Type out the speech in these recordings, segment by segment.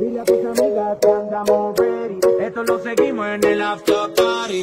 Dile a tus amigas que andamos ready. Esto lo seguimos en el after party.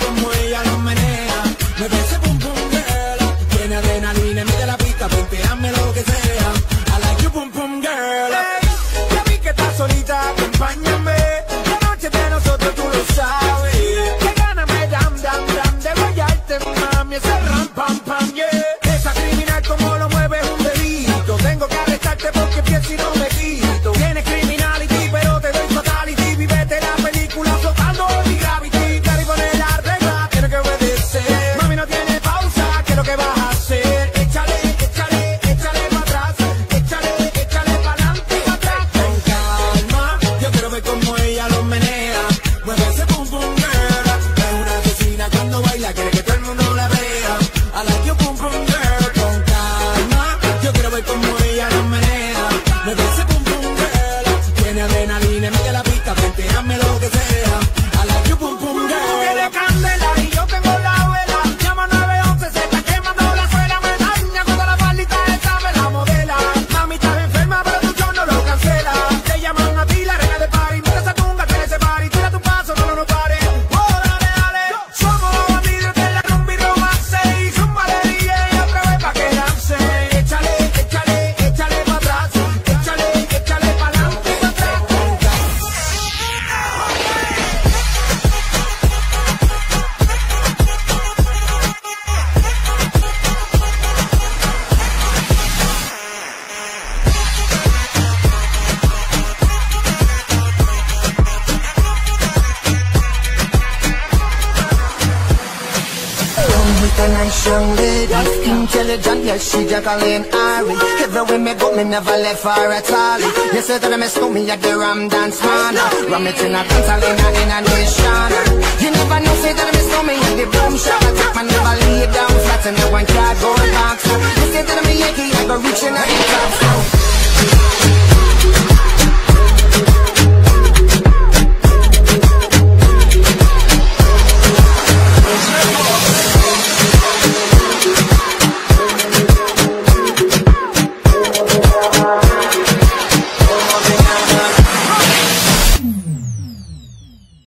como Tiene adrenalina, mete la pista, hazme lo que sea. I like your pum pum girl. Tú quieres candela young lady Intelligent, yes, she Jacqueline Ari Everywhere me go, me never left her at all. You say that I miss me at the Ram Dance Man Ram it in a dance in a, in nation. You never know, say that I miss me at the boom shop I take my never lay down flat in the one cardboard box You say that I'm a Yankee, I go reaching out the top